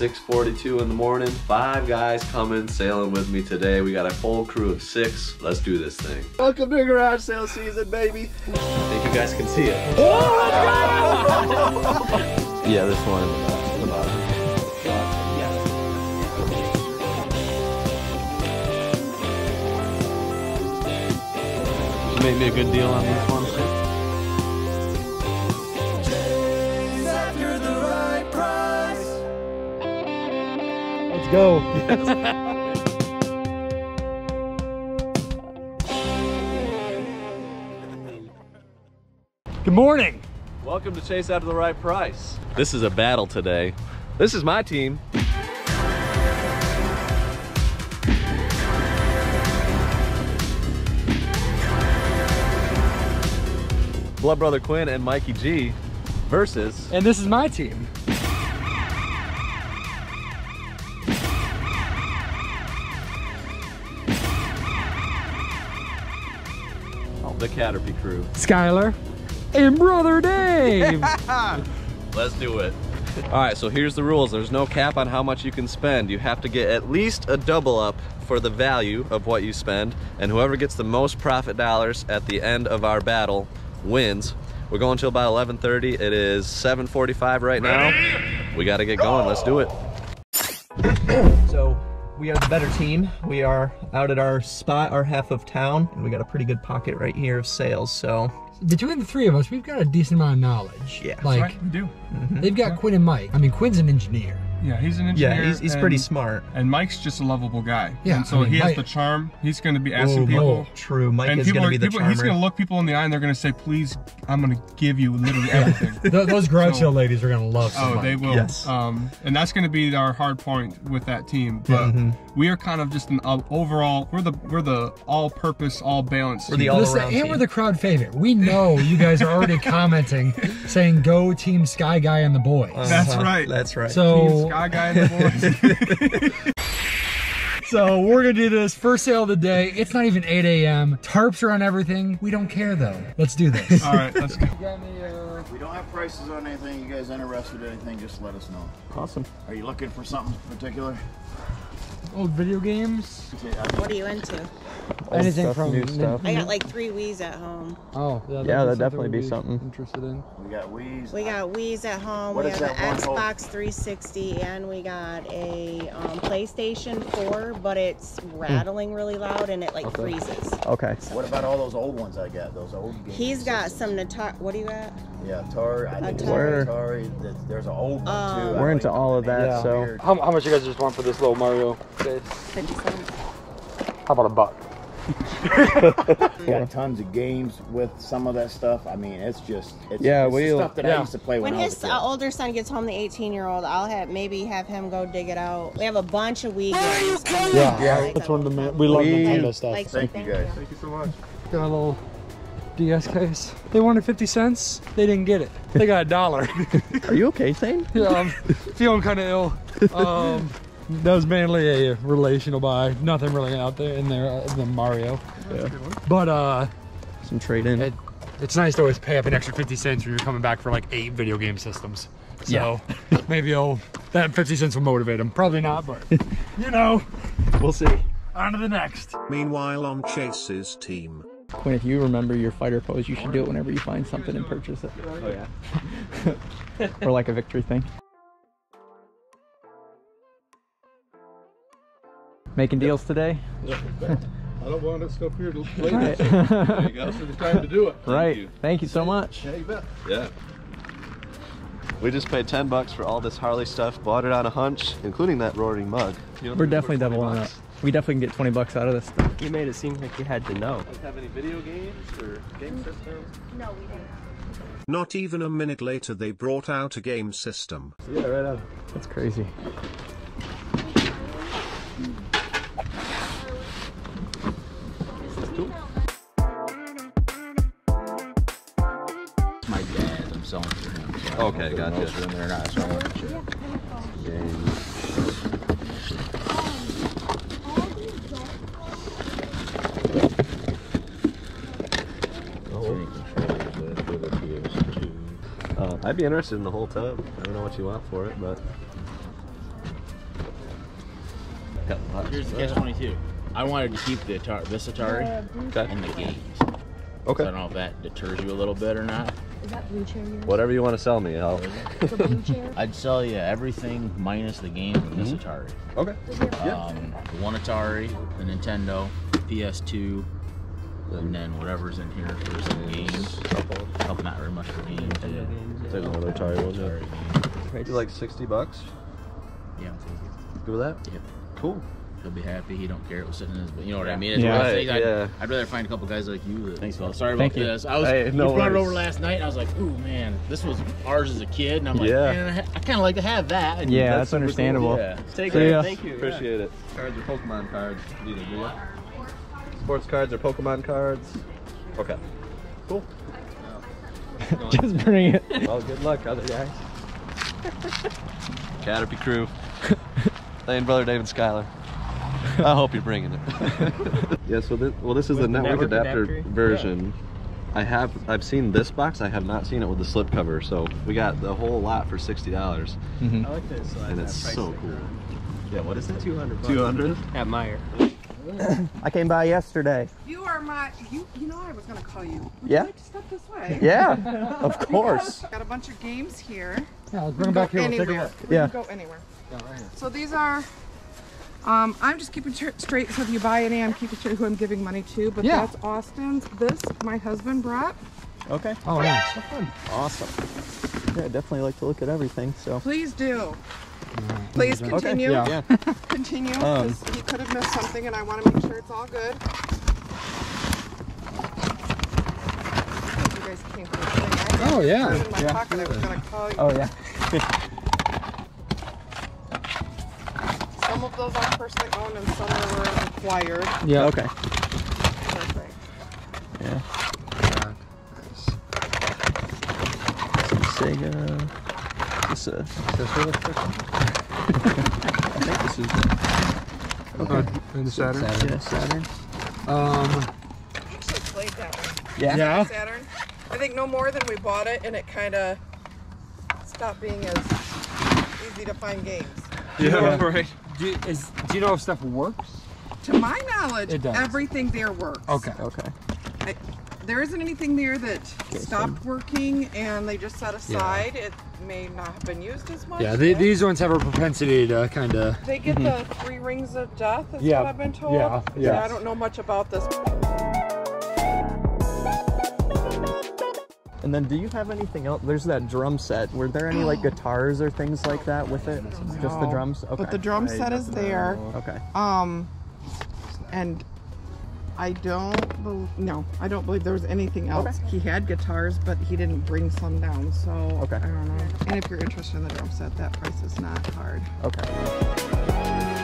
6:42 in the morning. Five guys coming sailing with me today. We got a full crew of six. Let's do this thing. Welcome to garage sale season, baby. I think you guys can see it. yeah, this one. uh. Made me a good deal on this go. Good morning. Welcome to Chase After the Right Price. This is a battle today. This is my team. Blood Brother Quinn and Mikey G versus And this is my team. The Caterpie crew. Skylar and brother Dave. Let's do it. All right, so here's the rules. There's no cap on how much you can spend. You have to get at least a double up for the value of what you spend, and whoever gets the most profit dollars at the end of our battle wins. We're going till about 11:30. It is 7:45 right now. We got to get going. Let's do it. So we are the better team. We are out at our spot, our half of town, and we got a pretty good pocket right here of sales. So Between the three of us, we've got a decent amount of knowledge. Yeah. Like, right, we do. Mm-hmm. they've got Quinn and Mike. I mean, Quinn's an engineer. Yeah, he's an engineer. yeah, he's, he's pretty smart. And Mike's just a lovable guy. Yeah, And so I mean, he has Mike- the charm. He's going to be asking Whoa, people. whoa, true. Mike and is people, gonna are- be the people he's going to look people in the eye and they're going to say, please, I'm going to give you literally everything. Th- those garage So- ladies are gonna love. Oh, some they will. Yes. Um, and that's going to be our hard point with that team. But Mm-hmm. we are kind of just an uh, overall. We're the we're the all-purpose, all-balanced. We're the all- Listen, around and team. we're the crowd favorite. We know you guys are already commenting, saying "Go Team Sky Guy and the boys." That's Uh-huh, right. That's right. so, Sky guy and the boys. so we're gonna do this first sale of the day. It's not even 8 a.m. Tarps are on everything. We don't care though. Let's do this. all right, let's go. We don't have prices on anything. You guys interested in anything, just let us know. awesome. Are you looking for something particular? Old video games. What are you into? Anything stuff, from new stuff. I got like three Wii's at home. Oh, Yeah, yeah, that'd definitely be something. Interested in. We got Wii's. We got Wii's at home. What we have that an one hold? Xbox 360, and we got a um, PlayStation 4, but it's rattling really loud and it like freezes. Okay. What about all those old ones I got? Those old games. He's got some Natar. What do you got? Yeah, Atari. I think Atari. Atari. There's- There's an old one too. Um, I We're into all of that, It's so- How, how much you guys just want for this little Mario case? 50 cents. How about a buck? We got tons of games with some of that stuff. I mean, it's just it's, Yeah, it's we'll- stuff that yeah. I used to play when, When I was his a kid. uh, older son gets home, the 18 year old, I'll have maybe have him go dig it out. We have a bunch of Wii games. Yeah, yeah. That's one of the we love We- Nintendo stuff. Like, Thank you guys. Thank you so much. Got a little DS case. They wanted 50 cents. They didn't get it. They got a dollar. Are you okay, Thane? yeah, I'm feeling kind of ill. Um, that was mainly a relational buy. Nothing really out there in there other than Mario. Yeah. But uh, Some trade in. it, it's nice to always pay up an extra 50 cents when you're coming back for like eight video game systems. So maybe I'll, that 50 cents will motivate him. Probably not, but you know, We'll see. on to the next. Meanwhile, on Chase's team. Quinn, if you remember your fighter pose, you should do it whenever you find something and purchase it. Oh yeah. or like a victory thing. Making deals today? I don't want that stuff here to Right. There you go. So it's time to do it. right. you. Thank you so much. Yeah, you bet. Yeah. We just paid 10 bucks for all this Harley stuff, bought it on a hunch, including that roaring mug. You don't We're definitely worth 20 doubling up. We definitely can get 20 bucks out of this stuff. You made it seem like you had to know. You have any video games or game systems? No, we didn't. Not even a minute later, they brought out a game system. Yeah, right on. That's crazy. My dad. I'm selling for him. So Okay, gotcha. Most of them they're not selling for shit. Three controllers with, with a PS2. Uh, I'd be interested in the whole tub. I don't know what you want for it, but. Here's the catch 22. I wanted to keep the Atari, this Atari Okay. in the games. Okay. So I don't know if that deters you a little bit or not. Is that blue chair yours? Whatever you want to sell me, I'll. The blue chair? I'd sell you everything minus the game and this Mhm. Atari. Okay. Um, the one Atari, the Nintendo, PS2, and then whatever's in here for some games. Couple, not very much for games. Yeah. There's another Atari one. Atari Yeah. games. Do like sixty bucks. Yeah, I'll take it. Good with that? Yep. Cool. He'll be happy. He don't care. It was sitting in his, but you know what I mean. Yeah. one of those Right, I'd, yeah. I'd rather find a couple guys like you. That, Thanks, Phil. Sorry Thank about you. this. I was Hey, you no brought it over last night, and I was like, "Ooh, man, this was ours as a kid." And I'm like, Yeah. "Man, I, I kind of like to have that." And Yeah, that's super cool. understandable. Yeah. Take See care. ya. Thank you. Appreciate it. Cards or Pokemon cards? Either, do ya? Sports cards or Pokemon cards? Okay. Cool. Just bring it. Well, good luck, other guys. Caterpie crew. Playing Brother David Skylar. I hope you're bringing it. yeah, so this, well, this is With the the network, network adapter, adapter? version. I have I've seen this box. I have not seen it with the slip cover. So we got the whole lot for sixty dollars, Mhm. I like this. and it's so cool. Yeah, what is it? 200 Two hundred. At Meijer. I came by yesterday. You are my, you, you know I was gonna call you. Would Yeah. You like to step this way? Yeah, of course. Got a bunch of games here. Yeah, let's bring them back go here. We'll take a anywhere. look. We Yeah. can go anywhere. So these are, um, I'm just keeping straight, so if you buy any, I'm keeping straight who I'm giving money to, but Yeah. that's Austin's. This, my husband brought. Okay. Oh, nice. Awesome. Yeah, I definitely like to look at everything. So. Please do. Please Okay, continue. yeah. Continue, Um, 'cause he could have missed something and I wanna make sure it's all good. You guys came for the thing. I Oh, yeah. put it in my Yeah. pocket, I was gonna call you. Oh yeah. Some of those are personally owned and some were acquired. Yeah. Okay. Perfect. Yeah. Some Sega. This uh. I think this is. Uh, and the Saturn. Yeah, Saturn. Um, Actually played that one. Yeah. Yeah. Saturn. I think no more than we bought it and it kind of stopped being as easy to find games. Yeah. Right. Do you, is, do you know if stuff works? To my knowledge, It does. everything there works. Okay. Okay. I, there isn't anything there that stopped working and they just set aside. It may not have been used as much. Yeah, the, these ones have a propensity to kind of. They get mm-hmm. the three rings of death, is Yeah, what I've been told. yeah, yeah. I don't know much about this. And then, do you have anything else? There's that drum set. Were there any like guitars or things like that with it? Just the drums. Okay. But the drum set is there. Okay. Um, and I don't bel no, I don't believe there was anything else. He had guitars, but he didn't bring some down, so Okay. I don't know. And if you're interested in the drum set, that price is not hard. Okay.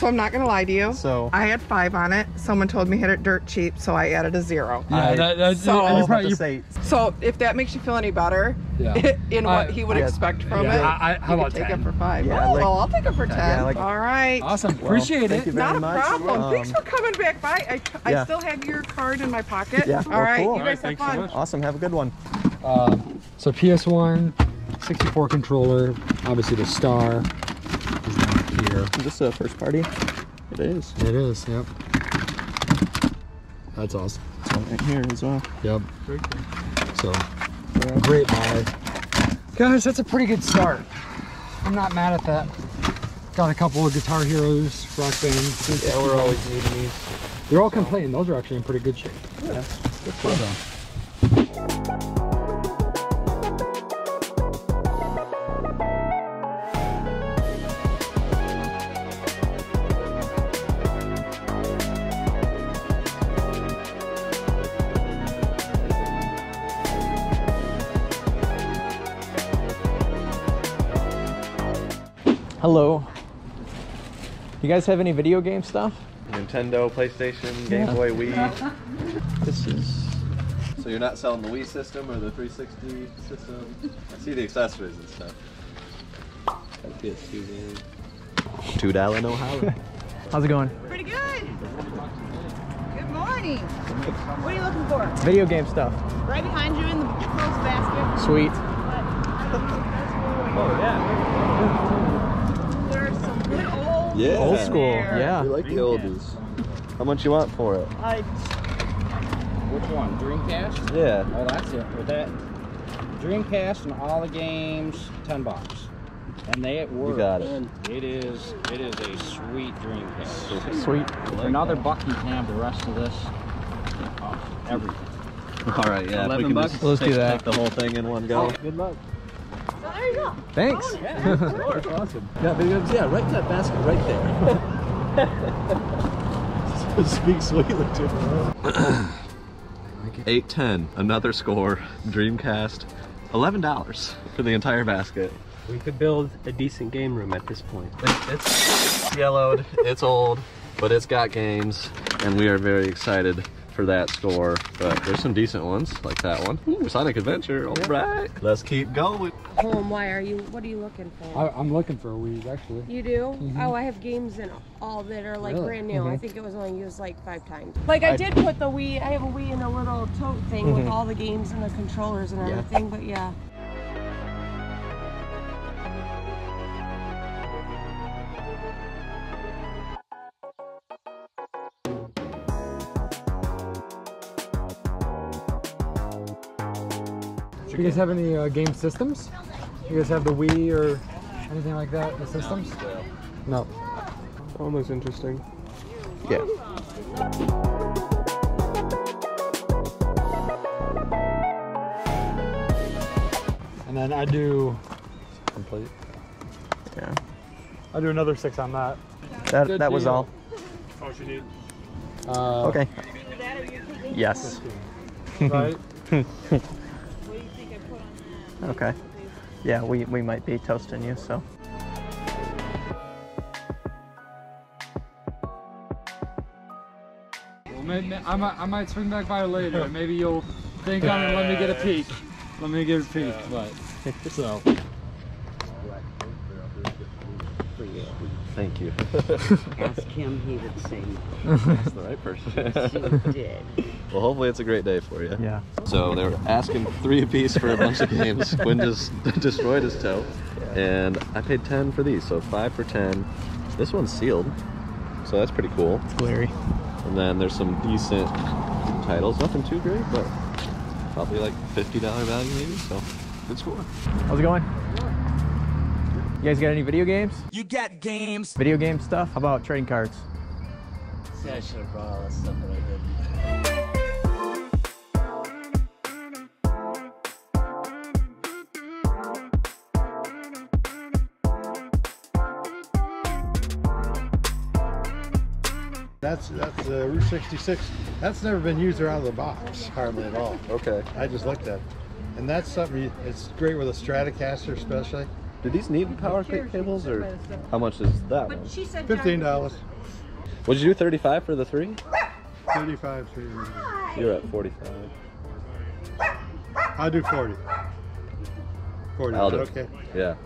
So I'm not gonna lie to you. So I had five on it. Someone told me hit it dirt cheap, so I added a zero. Yeah, that, that, So- I you're was about probably, say. So if that makes you feel any better Yeah. in what I- he would yeah, expect from yeah, it, I- I- how you about could take 10? it for five. Yeah, oh, like- well, I'll take it for ten. yeah, like- All right. awesome. Well, Appreciate it. Not a much. problem. Um, Thanks for coming back by. I, I Yeah. still have your card in my pocket. Yeah, All well, right. cool. You guys have thanks so fun. Awesome. Have a good one. Uh, so PS1, 64 controller, obviously the star is down here. Is this a first party? It is. It is, yep. That's awesome. It's one right here as well. Yep. So, great buy. Guys, that's a pretty good start. I'm not mad at that. Got a couple of Guitar Heroes, Rock Band. Yeah, we're always needing these. They're all complaining. Those are actually in pretty good shape. Yeah. Good Hello. You guys have any video game stuff? Nintendo, PlayStation, Game Yeah. Boy, Wii. This is. So you're not selling the Wii system or the 360 system? I see the accessories and stuff. Two dollar no holler. How's it going? Pretty good. Good morning. What are you looking for? Video game stuff. Right behind you in the clothes basket. Sweet. oh some good old. Yeah. Old school, yeah. We like the oldies. How much you want for it? I. Which one? Dreamcast? Yeah. Oh, that's it. With that Dreamcast and all the games, ten bucks. And they at work. You got it. It is. It is a sweet Dreamcast. Sweet. For another buck, you can have the rest of this. Oh, everything. All right, yeah. if we 11 can bucks? just Let's do that. take the whole thing in one go. Oh, good luck. So oh, there you go. Thanks. That's awesome. Yeah, big ups. Yeah, right to that basket right there. Speak sweetly to me. 810, another score. Dreamcast, $11 for the entire basket. We could build a decent game room at this point. It's yellowed, it's old, but it's got games, and we are very excited for that score. But there's some decent ones, like that one. Ooh, Sonic Adventure, all right. Let's keep going. Home. Why are you? What are you looking for? I, I'm looking for a weed, actually. You do? Mhm. Oh, I have games in all that are like Really? brand new. I Mhm. think it was only used like five times. Like I, I- did put the Wii. I have a Wii in a little tote thing with Mhm. all the games and the controllers and Yeah. everything. But yeah. You guys have any uh, game systems? You guys have the Wii or anything like that? The systems? No. Almost interesting. Yeah. And then I do. Complete. Yeah. I do another six on that. That Good that was all. How much you? Uh, Okay. Yes. Right? okay. Yeah, we, we might be toasting you, so. Well, maybe, I, might, I might swing back by later. Maybe you'll think on it let me get a peek. Let me get a peek. But, so. Thank you. Ask him, he would say That's the right person. Yes, you did. Well, hopefully it's a great day for you. Yeah. So they were asking three apiece for a bunch of games. Quinn just destroyed his toe. And I paid 10 for these, so five for 10. This one's sealed, so that's pretty cool. It's glary. And then there's some decent titles. Nothing too great, but probably like $50 value maybe, so good score. How's it going? You guys got any video games? You got games. Video game stuff? How about trading cards? See, I should have brought all the stuff that That's that's uh, Route 66. That's never been used around the box hardly at all. Okay. I just looked at, it. and that's something. You, it's great with a Stratocaster, especially. Do these need power cables or how much is that one? she said Fifteen dollars. What'd you do, 35 for the three? Thirty-five. three. You're at 45. I'll do forty. Forty. I'll do okay. Yeah.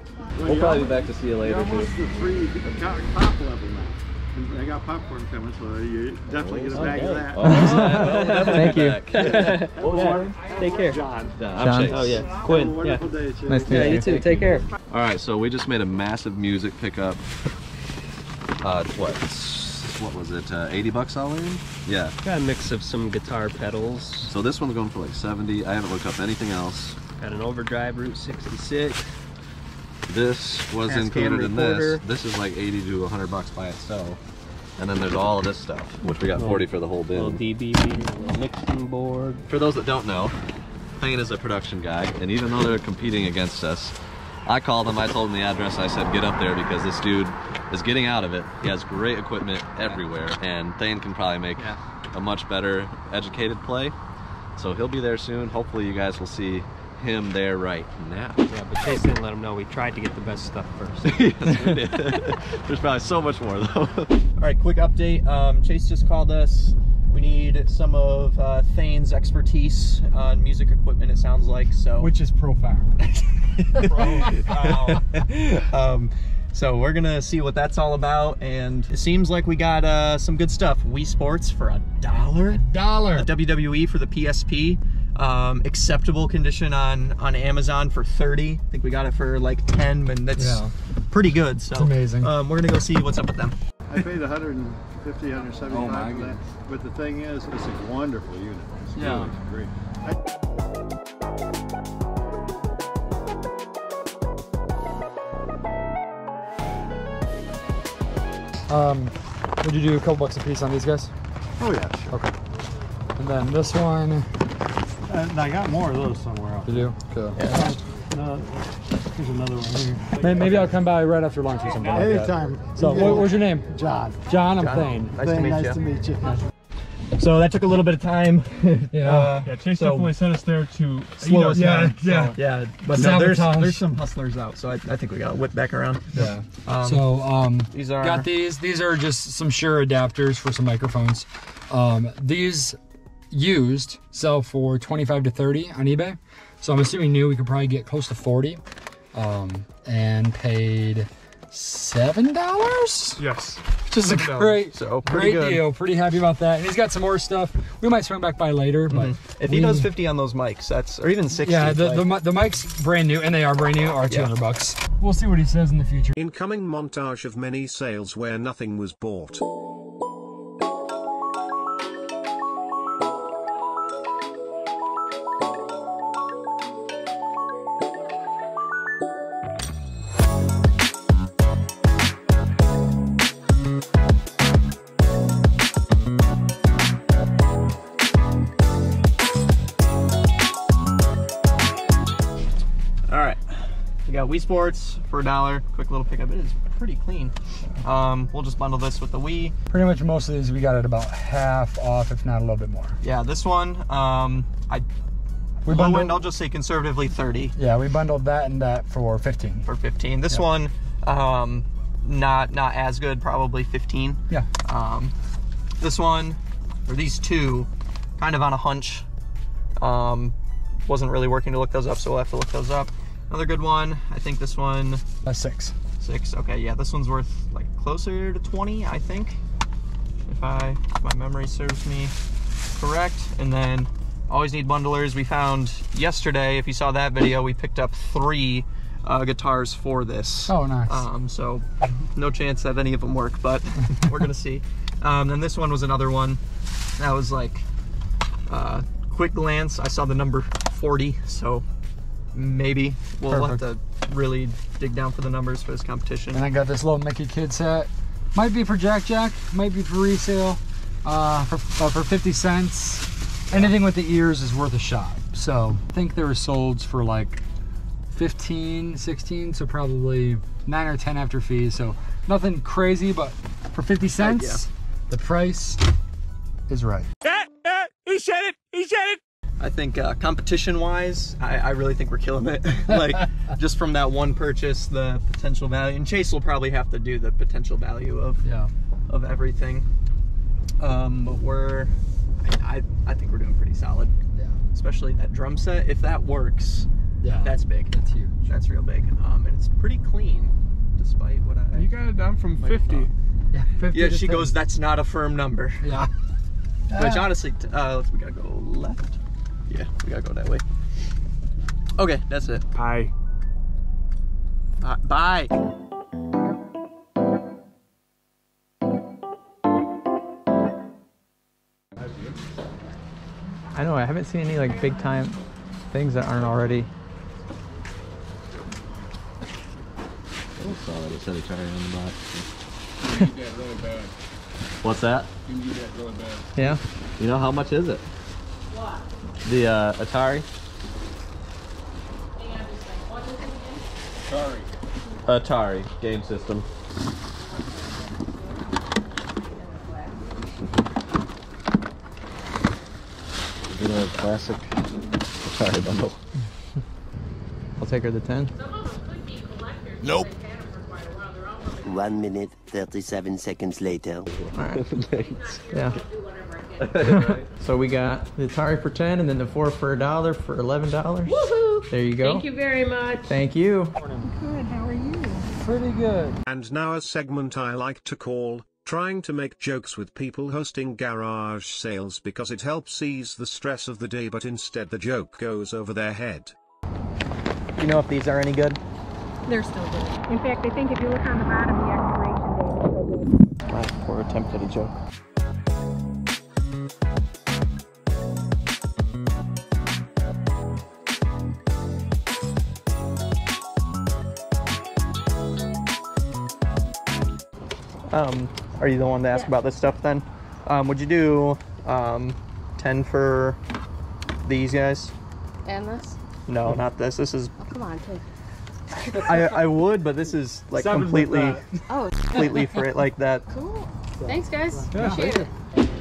We'll probably be back to see you later You're too. the free got pop level now. And They got popcorn coming, so you definitely get a bag of that. Oh, well, Thank you. back. What was your name? Take care. John. I'm John. Chase. Oh yeah, Have a Quinn. Yeah. day, Chase. Nice to Yeah, meet you you. too. Take care. All right, so we just made a massive music pickup. Uh, what? What was it? Uh, 80 bucks all in? Yeah. Got a mix of some guitar pedals. So this one's going for like 70. I haven't looked up anything else. Got an overdrive Route 66. This was Tascam included in recorder. this. This is like 80 to 100 bucks by itself. And then there's all of this stuff, which we got 40 for the whole Little bin. DB meter, little mixing board. For those that don't know, Thane is a production guy, and even though they're competing against us, I called him, I told him the address, I said get up there because this dude is getting out of it. He has great equipment everywhere, and Thane can probably make a much better educated play. So he'll be there soon. Hopefully you guys will see him there right now. Yeah, but Chase didn't let him know we tried to get the best stuff first. yes, we did. There's probably so much more though. All right, quick update. Um, Chase just called us. We need some of uh, Thane's expertise on music equipment. It sounds like so. Which is profound. um, so we're gonna see what that's all about, and it seems like we got uh, some good stuff. Wii Sports for a dollar. Dollar. WWE for the PSP. Um, acceptable condition on on Amazon for 30. I think we got it for like 10, and that's Yeah. pretty good. So It's amazing. Um, we're gonna go see what's up with them. I paid 150, 175 Oh for that. But the thing is, it's a wonderful unit. It's Yeah. really great. Um, would you do a couple bucks a piece on these guys? Oh yeah, sure. Okay. And then this one. And I got more of those somewhere else. You do? Cool. No, here's another one here. Maybe, maybe I'll come by right after lunch or something. like that. So, what, what's your name? John. John, I'm John. Thane. Nice to meet nice you. to meet you. So that took a little bit of time. Yeah. Uh, Yeah, Chase so definitely sent us there to slow us our down. time, Yeah, so- yeah. But no, there's there's some hustlers out, so I, I think we got to whip back around. Yeah. Um, so um, these are got these. These are just some Shure adapters for some microphones. Um, these used sell for 25 to 30 on eBay. So I'm assuming new we could probably get close to 40. Um, and paid seven dollars. Yes. Which is a $7. great, So, pretty great good. deal. Pretty happy about that. And he's got some more stuff. We might swing back by later, but Mm-hmm. if he we- does 50 on those mics, that's or even 60. yeah, the, like- the, the mic's brand new, and they are brand new, are 200 bucks. We'll see what he says in the future. Incoming montage of many sales where nothing was bought. We got Wii Sports for a dollar. Quick little pickup. It is pretty clean. Um, we'll just bundle this with the Wii. Pretty much most of these we got at about half off, if not a little bit more. Yeah, this one, um, I We low bundled- end. I'll just say conservatively 30 Yeah, we bundled that and that for 15. for 15. This Yeah. one, um, not not as good. Probably 15. Yeah. Um, this one, or these two, kind of on a hunch. Um, wasn't really working to look those up, so we'll have to look those up. Another good one. I think this one. A six. Six. Okay, yeah, this one's worth like closer to 20, I think. If I if my memory serves me correct. And then always need bundlers. We found yesterday, if you saw that video, we picked up three uh, guitars for this. Oh, nice. Um, so no chance that any of them work, but we're gonna see. Um, then this one was another one that was like uh, quick glance. I saw the number 40, so maybe we'll have to really dig down for the numbers for this competition. And I got this little Mickey Kid set. Might be for Jack Jack, might be for resale. Uh, for, uh, for 50 cents. Anything with the ears is worth a shot. So I think they were sold for like 15, 16, so probably 9 or 10 after fees. So nothing crazy, but for 50 cents, the price is right. he said it! He said it! I think uh, competition-wise, I, I really think we're killing it. like, just from that one purchase, the potential value, and Chase will probably have to do the potential value of yeah. of everything. Um, but we're, I, I think we're doing pretty solid. Yeah. Especially that drum set. If that works, Yeah. that's big. That's huge. That's real big. Um, and it's pretty clean, despite what I. You got it down from 50. Yeah, 50 Yeah, she 10. goes. That's not a firm number. Yeah. Which Ah. honestly, uh, we gotta go left. Yeah, we gotta go that way. Okay, that's it. Bye. Uh, bye. I know, I haven't seen any like big time things that aren't already. I saw that it said Atari on the box. You need that really bad. What's that? You need that really bad. Yeah. You know how much is it? What? The uh, Atari? Sorry. Atari game system. Get a classic Atari bundle. I'll take her the 10. Nope. One minute, 37 seconds later. Thanks. Yeah. so we got the Atari for 10 and then the 4 for a dollar for $11. Woohoo! There you go. Thank you very much. Thank you. Good, how are you? Pretty good. And now a segment I like to call trying to make jokes with people hosting garage sales because it helps ease the stress of the day but instead the joke goes over their head. You know if these are any good? They're still good. In fact, I think if you look on the bottom, the expiration date is still good. My poor attempt at a joke. Um, are you the one to ask about this stuff then? Um, would you do um, 10 for these guys? And this? No, not this. This is. Oh, come on, take. I, I would, but this is like Seven completely. Oh. completely for it like that. Cool. Thanks, guys. Yeah, Appreciate thank it.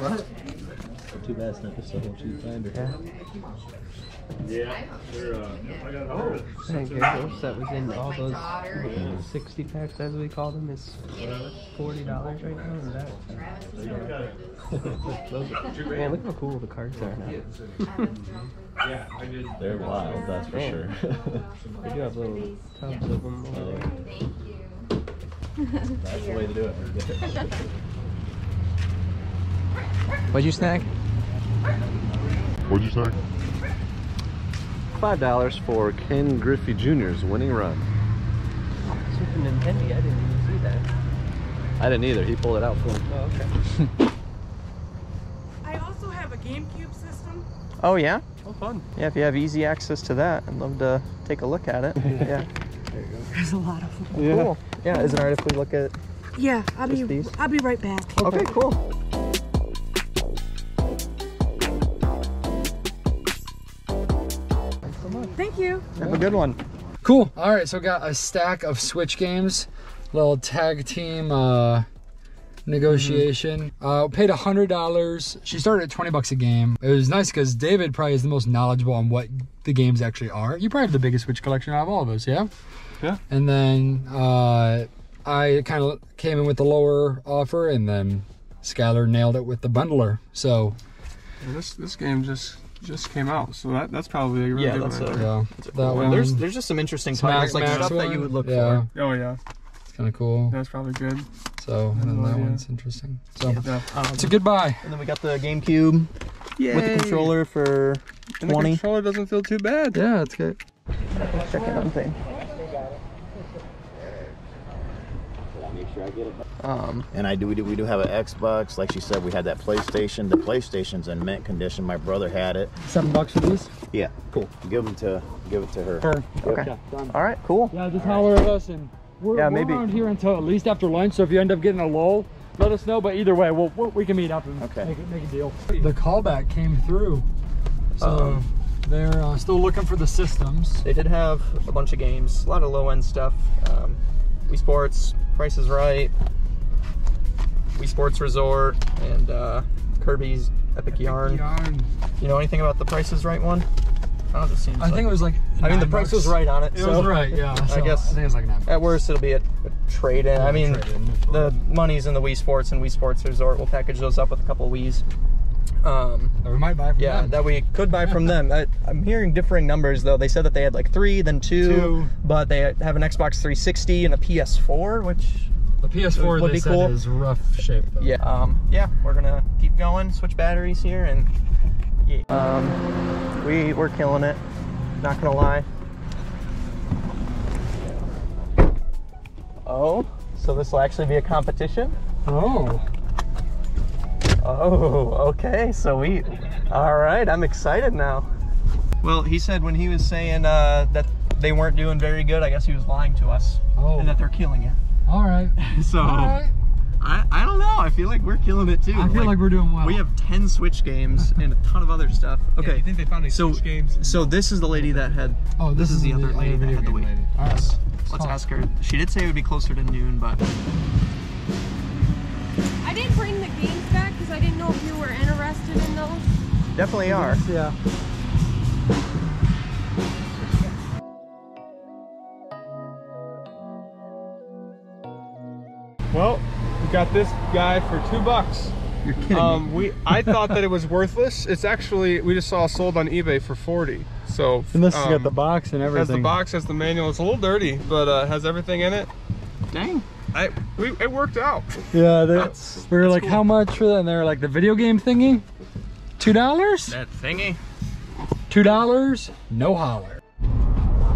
What? Too bad it's not just a whole cheap binder. Yeah, they're, uh, I got Oh, a thank goodness that was in all those 60 packs, as we call them, is $40 right now. Or that? Man, look how cool the cards are now. Yeah, I did. They're wild, that's for Man. sure. They do have little tubs of them. over there. That's the way to do it. What'd you snack? What'd you say? Five dollars for Ken Griffey Jr.'s winning run. Super Nintendo, I didn't even see that. I didn't either. He pulled it out for me. Oh, okay. I also have a GameCube system. Oh yeah? Oh, fun. Yeah, if you have easy access to that, I'd love to take a look at it. Yeah. There you go. There's a lot of them. Yeah. Cool. Yeah, is it alright if we look at Yeah, I'll be these? I'll be right back. Okay, cool. Thank you. Have a good one. Cool. All right, so we got a stack of Switch games, little tag team uh, negotiation. Uh, paid a hundred dollars. She started at twenty bucks a game. It was nice because David probably is the most knowledgeable on what the games actually are. You probably have the biggest Switch collection out of all of us, yeah. Yeah. And then uh, I kind of came in with the lower offer, and then Skylar nailed it with the bundler. So Yeah, this this game just just came out, so that that's probably a really Yeah, good that's one. a- Yeah, that's a that cool one. one. There's there's just some interesting Smack titles, like Max stuff that you would look Yeah. for. Oh yeah, it's kind of cool. that's probably good. So and then that idea. one's interesting. So Yeah. Um, it's a good buy. And then we got the GameCube with the controller for And the 20. controller doesn't feel too bad. Yeah, it's good. Check it out thing. Um, And I do we do we do have an Xbox. Like she said, we had that PlayStation. The PlayStation's in mint condition. My brother had it. Seven bucks for these. Yeah, cool. Give them to give it to her. Her. okay. All right, cool. Yeah, just holler at us and we're, Yeah, we're maybe- around here until at least after lunch. So if you end up getting a lull, let us know. But either way, we'll, we'll we can meet up and Okay. make, make a deal. The callback came through, so Um, they're uh, still looking for the systems. They did have a bunch of games, a lot of low end stuff. Um, Wii Sports, Price is Right, Wii Sports Resort, and uh, Kirby's Epic Yarn. Yarn. You know anything about the Price is Right one? I don't know, it seems I think it was like. I mean, the price bucks. was right on it. It so was right, yeah. I guess I think it's like nine. at worst it'll be a, a trade in. Yeah, I mean, trade-in. the money's in the Wii Sports and Wii Sports Resort. We'll package those up with a couple Wii's. Um, Or we might buy from yeah, them. that we could buy from them. I, I'm hearing differing numbers though. They said that they had like three, then two, Two. but they have an Xbox 360 and a PS4, which the PS4 would they be said cool. is rough shape. Though. yeah, um, yeah, we're gonna keep going, switch batteries here, and yeah. Um, we we're killing it. Not gonna lie. Oh, so this will actually be a competition? Oh. Oh, okay. So we, all right. I'm excited now. Well, he said when he was saying uh, that they weren't doing very good, I guess he was lying to us, Oh. and that they're killing it. All right. So All right. I, I don't know. I feel like we're killing it too. I feel like we're doing well. We have 10 Switch games and a ton of other stuff. Okay. you think they found any so, Switch games? So this is the lady that had. Oh, this, is the other other lady that video had the game Wii. lady. All right. Yes. Let's talk. ask her. She did say it would be closer to noon, but I didn't bring definitely are. Yeah. Well, we got this guy for two bucks. You're kidding Um, we I thought that it was worthless. It's actually we just saw sold on eBay for forty. So And this has got um, the box and everything. Has the box, has the manual. It's a little dirty, but uh, has everything in it. Dang. I we it worked out. Yeah, they, we were like, how much for that? And they're like, the video game thingy? Two dollars? That thingy. Two dollars? No holler.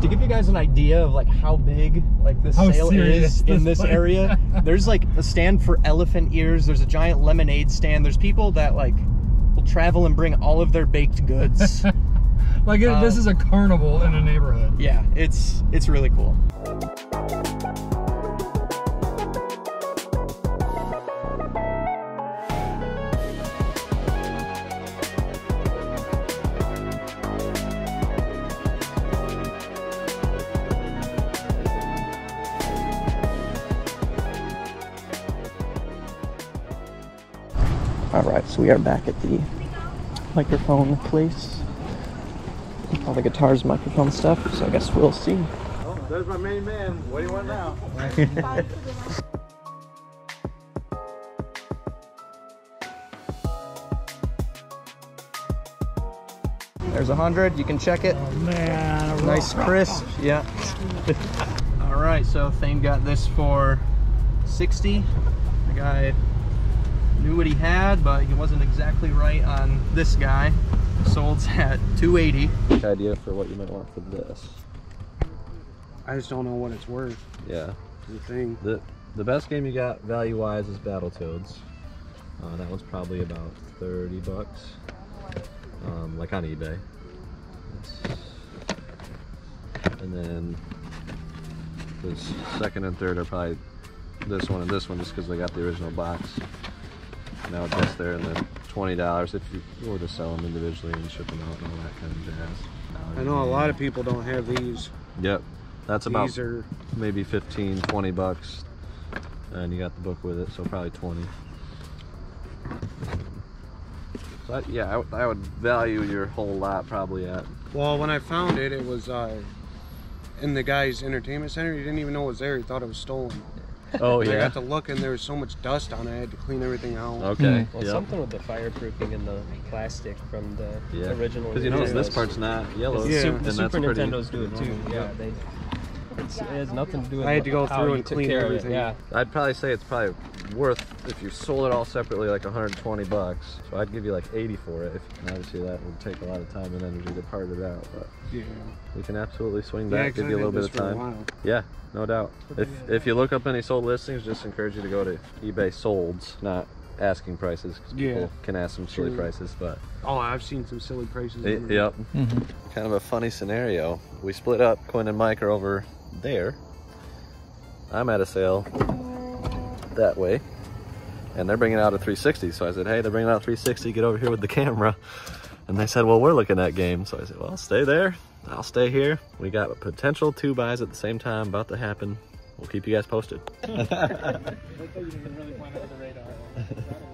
To give you guys an idea of like how big like this How sale serious is in this this place- area, there's like a stand for elephant ears. There's a giant lemonade stand. There's people that like will travel and bring all of their baked goods. Like it, this Um, is a carnival in a neighborhood. yeah, it's it's really cool. We are back at the microphone place. All the guitars, microphone stuff. So I guess we'll see. Oh, there's my main man. What do you want now? There's a hundred. You can check it. Oh, man, nice crisp. Yeah. All right, so Thane got this for 60. The guy knew what he had, but he wasn't exactly right on this guy. Sold at 280. Idea for what you might want for this. I just don't know what it's worth. Yeah. The thing. The the best game you got value wise is Battletoads. Uh, that one's probably about 30 bucks. Um, like on eBay. And then this second and third are probably this one and this one just because they got the original box. Now it's just there and then twenty dollars if you were to sell them individually and ship them out and all that kind of jazz. I know a lot of people don't have these. Yep. That's about These are- maybe 15, 20 bucks. And you got the book with it, so probably 20. So I, yeah, I, would- I would value your whole lot probably at. Well, when I found it, it was uh, in the guy's entertainment center. He didn't even know it was there. He thought it was stolen. Oh, And I yeah? got to look, and there was so much dust on it. I had to clean everything out. Okay. Hmm. Well, Yep. something with the fireproofing and the plastic from the Yeah. original. Because you notice this part's not yellow. The, Yeah. Su- the that's Super pretty- Nintendos do it too. Yeah, they. It's, it has nothing to do with. I had to go through and clean care of it, everything. Yeah. I'd probably say it's probably worth if you sold it all separately like 120 bucks. So I'd give you like 80 for it. If, and obviously that would take a lot of time and energy to part it out, but Yeah. we can absolutely swing Yeah, back, 'cause give you a little bit this of for a time. while. Yeah, no doubt. If if you look up any sold listings, just encourage you to go to eBay solds, not asking prices, because Yeah. people can ask some silly Sure. prices, but. Oh, I've seen some silly prices. Y- on there. Yep. Mm-hmm. Kind of a funny scenario. We split up. Quinn and Mike are over there. I'm at a sale that way, and they're bringing out a 360. So I said, "Hey, they're bringing out a 360. Get over here with the camera." And they said, "Well, we're looking at games." So I said, "Well, stay there. I'll stay here. We got a potential two buys at the same time about to happen. We'll keep you guys posted."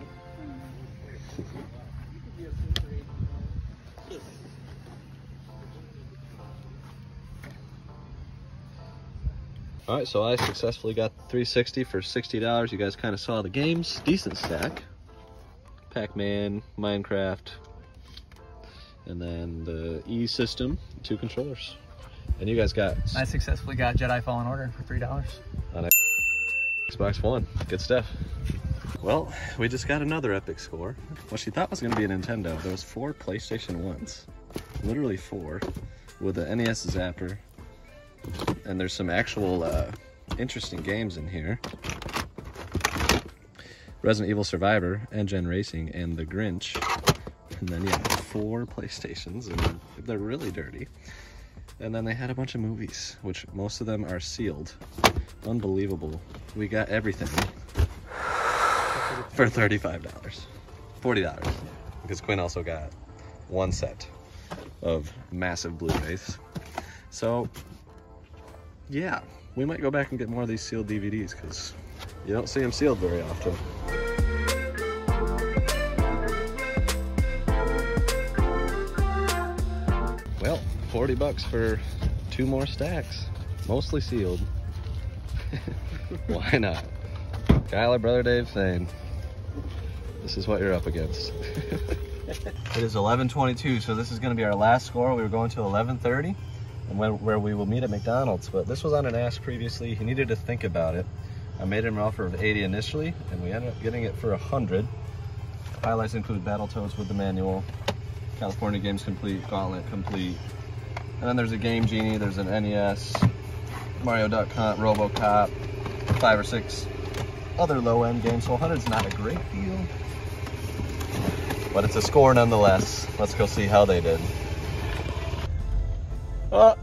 All right, so I successfully got the 360 for $60. You guys kind of saw the games. Decent stack. Pac-Man, Minecraft, and then the E system, two controllers. And you guys got I successfully got Jedi Fallen Order for three dollars. on Xbox One. Good stuff. Well, we just got another epic score. What she thought was going to be a Nintendo. There was four PlayStation ones, literally four, with the NES Zapper. And there's some actual uh, interesting games in here. Resident Evil Survivor, Gen Racing, and The Grinch. And then yeah, four PlayStations, and they're really dirty. And then they had a bunch of movies, which most of them are sealed. Unbelievable. We got everything for $35. $40. Because Quinn also got one set of massive Blu-rays. So, yeah, we might go back and get more of these sealed DVDs because you don't see them sealed very often. Well, 40 bucks for two more stacks, mostly sealed. Why not? Kyler, brother Dave saying, this is what you're up against. It is 11:22, so this is going to be our last score. We were going to 11:30, and when, where we will meet at McDonald's. But this was on an ask previously. He needed to think about it. I made him an offer of 80 initially, and we ended up getting it for 100. Highlights include Battletoads with the manual, California Games Complete, Gauntlet Complete, and then there's a Game Genie. There's an NES, Mario Hunt, RoboCop, five or six other low-end games. So 100's not a great deal but it's a score nonetheless. Let's go see how they did. Oh,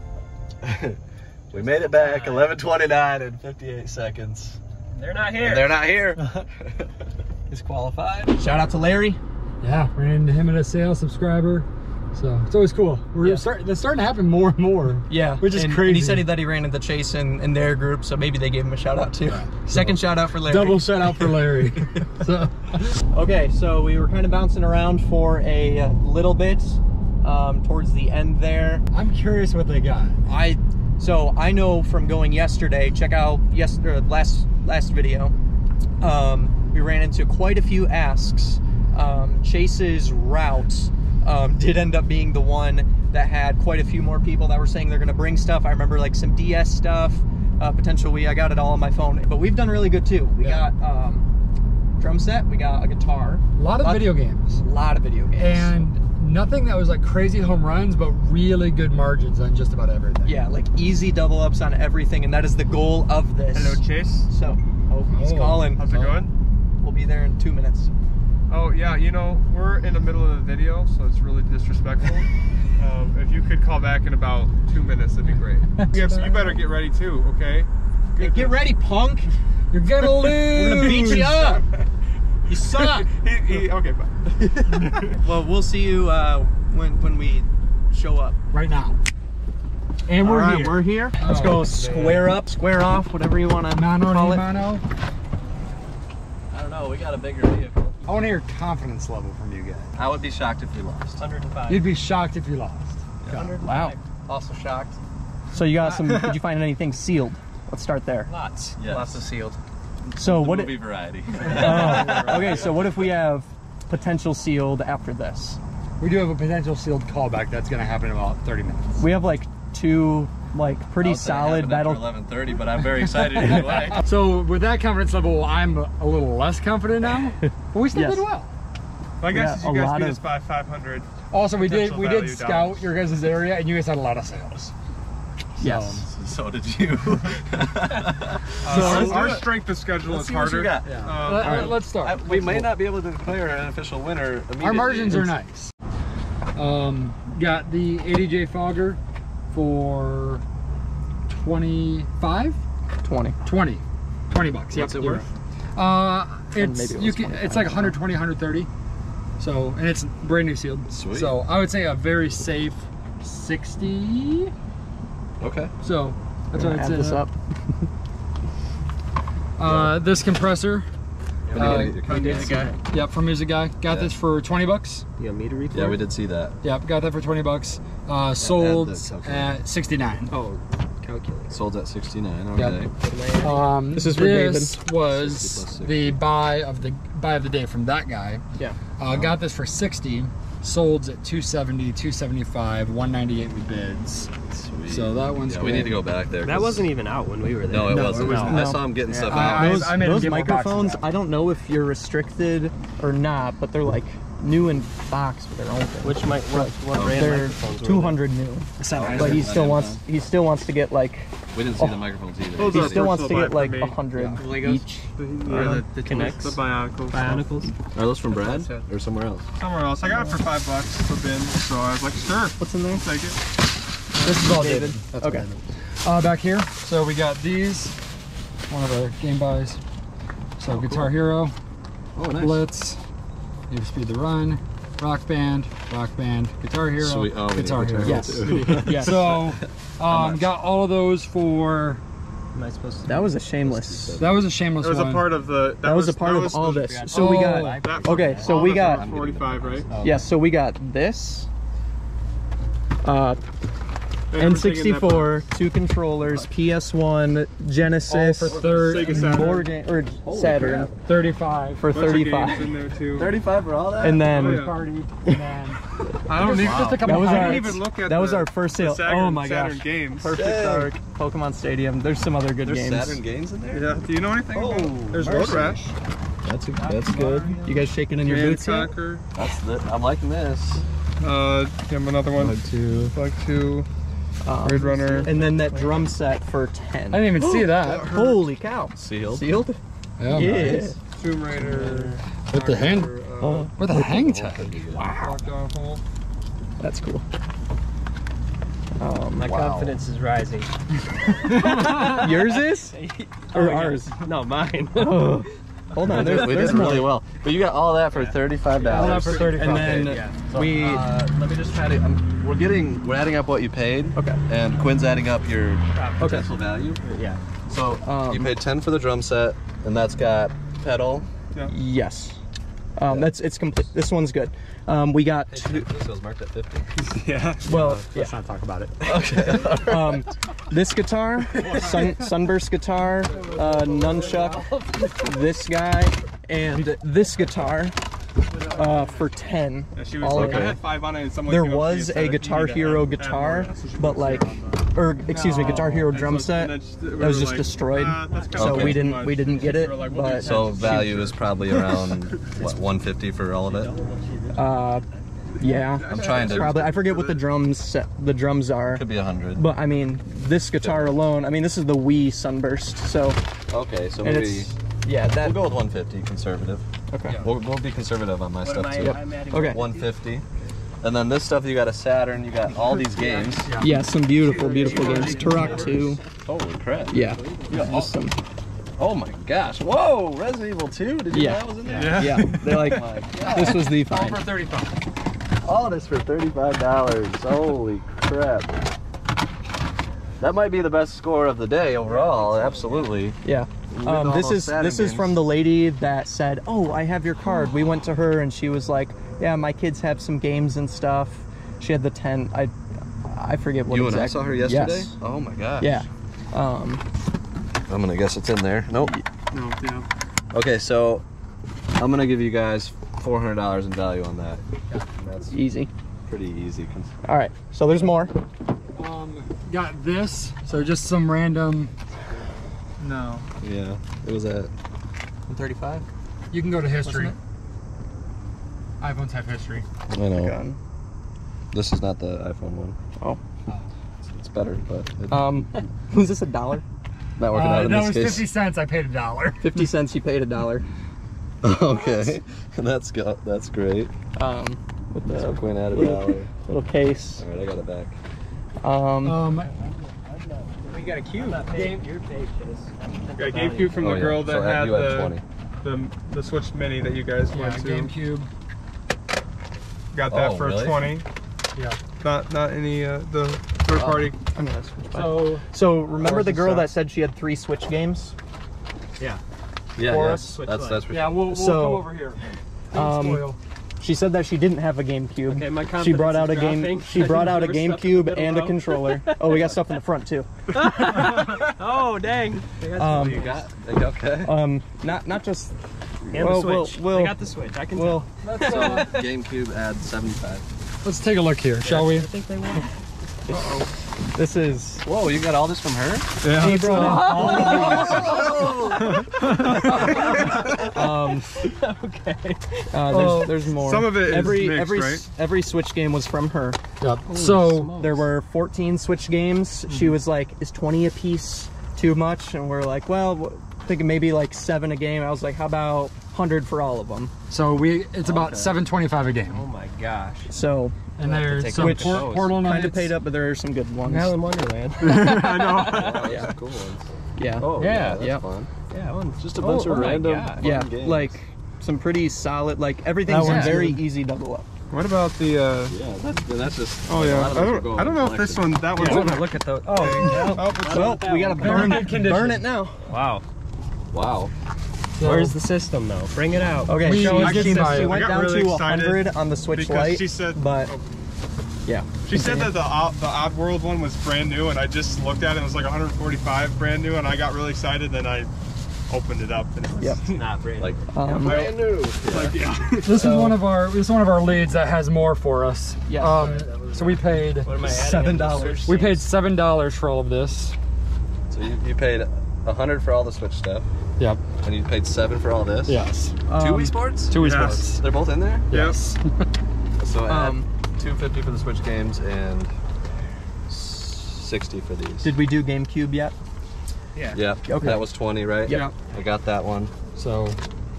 we made it back, 11:29 and 58 seconds. They're not here. And they're not here. He's qualified. Shout out to Larry. Yeah, ran into him at a sale subscriber. So it's always cool. We're starting. It's starting to happen more and more. Yeah, which is and, crazy. And he said that he ran into the Chase in, in their group, so maybe they gave him a shout out too. Second shout out for Larry. Double shout out for Larry. so Okay, so we were kind of bouncing around for a little bit um, towards the end there. I'm curious what they got. I so I know from going yesterday. Check out yesterday last last video. Um, we ran into quite a few asks. Um, Chase's route um, did end up being the one that had quite a few more people that were saying they're going to bring stuff. I remember like some DS stuff, uh, potential Wii. I got it all on my phone, but we've done really good too. We got um, drum set, we got a guitar, a lot of video games, a lot of video games, and nothing that was like crazy home runs, but really good margins on just about everything. Yeah, like easy double ups on everything, and that is the goal of this. Hello, Chase. So, oh, he's Oh. calling. How's it going? We'll be there in two minutes. Oh yeah, you know we're in the middle of the video, so it's really disrespectful. um, if you could call back in about two minutes, that'd be great. Gibbs, you better get ready too, okay? Hey, get ready, punk. You're gonna lose. We're gonna beat you up. You suck. he, he, okay, bye. well, we'll see you uh, when when we show up. right now. And we're All right, here. We're here. Let's Oh, go man. square up, square off, whatever you want to call it. mano. I don't know. We got a bigger vehicle. I want to hear confidence level from you guys. I would be shocked if we lost. 105. You'd be shocked if you lost. Wow. Also shocked. So you got some? did you find anything sealed? Let's start there. Lots. Yes. Lots of sealed. So the what? movie variety. Oh, okay, so what if we have potential sealed after this? We do have a potential sealed callback that's going to happen in about 30 minutes. We have like two like pretty I would solid happened after battle. 11:30, but I'm very excited either way. So with that confidence level, I'm a little less confident now, but we still Yes. did well. My guess Yeah, is you guys lot beat of- us by 500. Also, we did we did scout dollars. your guys' area, and you guys had a lot of sales. Yes. So did you. Uh, So- our, our strength of schedule Let's is see what harder. you got. Yeah. Um, Let, alright. us start. I- we Let's may roll. not be able to declare an official winner immediately. Our margins are nice. Um, got the ADJ Fogger for 25, 20. 20, 20 bucks. Yep, it you're worth? right. Uh, it's it you can, it's like 120, 130. So and it's brand new sealed. Sweet. So I would say a very safe 60. Okay. So that's what I'd Add this up. Uh, this compressor. Can Uh, you- Music guy. Yep, from Music Guy. Got Yeah. this for 20 bucks. You want me to read Yeah, we did see that. Yep, got that for 20 bucks. Uh, sold add the calculator. at 69. Oh, calculate. Sold at 69. Yep. Okay. Um, This is for this 60 was plus the buy of the buy of the day from that guy. Yeah. Uh, got this for 60. Sold at 270, 275, 198 with bids. Sweet. So that one's Yeah, we need to go back there. That wasn't even out when we were there. No, it No, wasn't. was I not. saw him getting Yeah, stuff I- out. I- those I made those get more boxes microphones, out. I don't know if you're restricted or not, but they're like new in box, but their own thing. Which mic? What, what brand they're microphones? 200 new. Sennheiser. But he still Yeah. wants he still wants to get like We didn't see Oh. the microphones either. Those he still wants to get like for a hundred Legos? each. The, Or uh, the, the the Kinects? The Bionicles. Bionicles? Are those from Brad or somewhere else? Somewhere else. I got it for five bucks for bin, so I was like, sure. What's in there? I'll take it. This is all David. Okay. Uh, back here, so we got these, one of our game buys. So Guitar Hero, Oh, nice. Blitz, Need for Speed the Run, Rock Band, Rock Band, Guitar Hero, Sweet. Oh, Guitar Guitar Hero. Hero Yes. yes. So, um, got all of those for. Am I supposed to? That was a shameless. That was a shameless That was one. a part of the. That, That was a part of all the- this. So we Oh. got That okay. So we got 45, right? yes. So we got this. Uh, N64, two controllers, PS1, Genesis, All for thir- Sega Saturn. more game or Saturn 35 for Bunch 35. in there too. 35 for all that? And then Oh, yeah. party man. I don't even. Just a couple that was our even look at that was our first sale. Saturn- oh my Saturn gosh. games. Perfect Dang. Dark, Pokemon Stadium. There's some other good There's games. Saturn games in there? Yeah. Do you know anything? Oh, about There's Road mercy. Rash. That's a, that's good. You guys shaking in your boots yet? Conquer. That's the, I'm liking this. Uh, yeah, another one. Bug two. Bug two. Um, Grid Runner. And then that drum set for 10. I didn't even see that. Holy cow. Sealed. Sealed? Yeah, Yeah. nice. Tomb Raider. With the hand, Uh, with a hang tag. Wow. That's cool. Um, My confidence is rising. yours is? Oh, Or yeah. ours? No, mine. Oh. Hold on, there's, we there's did more. really well. But you got all that for thirty-five All dollars. that for 35. And then Yeah. we. Uh, let me just try to. Um, we're getting. We're adding up what you paid. Okay. And Quinn's adding up your potential value. Yeah. So Um, you paid ten for the drum set, and that's got pedal. Yeah. Yes. Um, That's it's complete. This one's good. Um, we got two. This was marked at fifty. Yeah. Well, yeah. Let's not talk about it. Okay. um, this guitar, sun, Sunburst guitar, uh, nunchuck, this guy, and this guitar uh, for 10. Yeah, she was All like, of I it. had five on it, and someone There came up to me was a Guitar Hero add- add guitar, more." But like, or excuse me, Guitar Hero And drum so- set and just- we that was were just like, destroyed. "Ah, So Okay. we didn't we didn't get it, like, "We'll but So value is probably around what 150 for all of it. uh, yeah, I'm trying to. probably I forget what the drums set, the drums are. Could be a hundred. But I mean, this guitar alone, I mean, this is the Wii Sunburst, so Okay, so maybe it's yeah that we'll go with 150 conservative. okay. We'll, we'll be conservative on my What stuff I, too. I'm Okay. 150. And then this stuff, you got a Saturn, you got all these games. Yeah, some beautiful, beautiful games. Turok 2. Holy crap. Yeah. You got Just. Oh my gosh. Whoa, Resident Evil 2? Did you Yeah. know that was in there? Yeah. Yeah. They're like, Oh this was the All for 35. All of this for $35. Holy crap. That might be the best score of the day overall, absolutely. Yeah. Um, this is this is from the lady that said, "Oh, I have your card." We went to her and she was like, "Yeah, my kids have some games and stuff." She had the ten. I I forget what You and I saw her yesterday? Yes. Oh my gosh. Yeah. Um, I'm gonna guess it's in there. Nope. No, yeah. Okay, so I'm gonna give you guys $400 in value on that. And That's easy. pretty easy. All right. So there's more. Got this. So just some random. No. Yeah, it was at 135. You can go to history. Wasn't iPhones have history. I know. This is not the iPhone one. Oh. It's, it's better, but it, Um, was this a dollar? not working Uh, out in that this was case. 50 cents. I paid a dollar. 50 cents. You paid a dollar. okay, that's go. That's great. Um, with the So Quinn had a little, dollar. little case. All right, I got it back. Um, Um, We got a cube. Game. You're paid for this. Got a GameCube from Oh, the yeah. girl that So had you had the, the the Switch Mini that you guys yeah, went to. GameCube. Got that Oh, for really? 20. Yeah. Not not any uh, the third party. I'm gonna switch back. So So remember the girl that said she had three Switch games? Yeah. Yeah, For yeah. us? That's that's for yeah, we'll, we'll So, come over here. Um, spoil. She said that she didn't have a GameCube. Okay, my she brought confidence out a is game. dropping. She brought out a There's stuff in the GameCube middle, and a controller. Oh, we got stuff in the front too. oh dang. Um, you got. Okay. um, not not just. And well, the we'll- Switch. we'll- I got the Switch. I can Well, Let's, uh, GameCube add 75. let's take a look here, shall we? I think they won. This is. Whoa, you got all this from her? Yeah. She brought in um, okay. uh, there's, there's more. Some of it is every mixed, every right? every Switch game was from her. Yep. So smokes. There were 14 Switch games. She was like, "Is 20 a piece too much?" And we're like, "Well, w- thinking maybe like seven a game." I was like, "How about 100 for all of them?" so we it's about 725 a game. Oh my gosh. So And We'll there's take some Which- por- Portal kind of paid up, but there are some good ones. Now in Wonderland. I know. Oh, Yeah. cool ones. Yeah, Oh, Yeah, yeah, that's yeah. fun. yeah. One. Just a Oh, bunch oh of my random God. fun yeah, games. like some pretty solid. Like everything's one's very good. easy double up. What about the? Uh, yeah, that's, that's just. oh like, a yeah. lot of I don't. going I don't know if this one. That one's. Yeah, in look at those. Oh, Oh, it's Well, we gotta burn, Good condition. burn it now. wow. Wow. So- Where's the system though? Bring it out. Okay, We- she, I she, came by she went got down really to excited 100 on the Switch because Lite, she said- but oh. Yeah. She said that the Odd- the Oddworld one was brand new, and I just looked at it. It was like 145 brand new, and I got really excited. Then I opened it up, and it was Yep. not brand like Um, brand new. Like yeah. This is one of our this is one of our leads that has more for us. Yes. Um, so we paid am I adding seven in the dollars. We paid seven dollars for all of this. So you, you paid a hundred for all the Switch stuff, Yep. and you paid seven for all this. Yes. Two Um, Wii Sports. Two Wii Yes. Sports. They're both in there. Yes. So Um, two fifty for the Switch games and sixty for these. Did we do GameCube yet? Yeah. Yeah. Okay. That was twenty, right? Yep. I got that one. So,